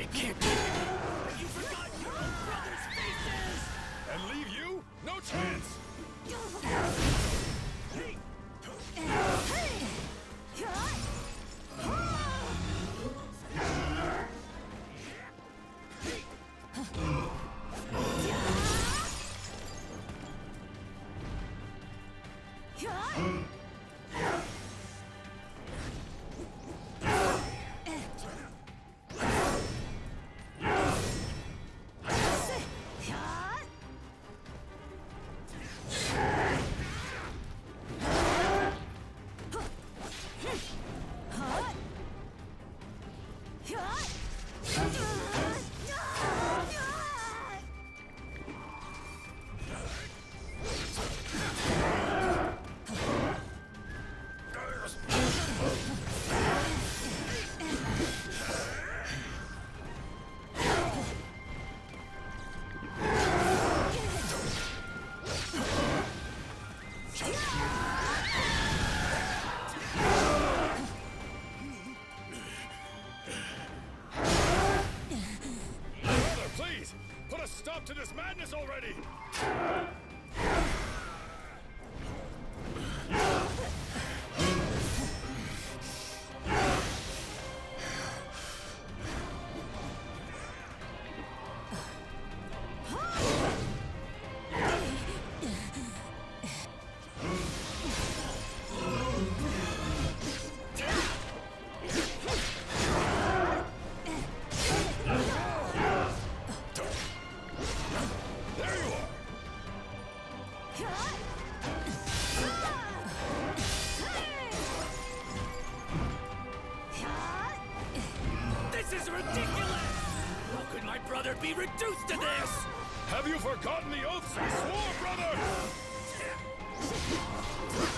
It can't be. You forgot your own brother's faces! And leave you? No chance! Brother, please! Put a stop to this madness already! This is ridiculous! How could my brother be reduced to this? Have you forgotten the oaths we swore, brother?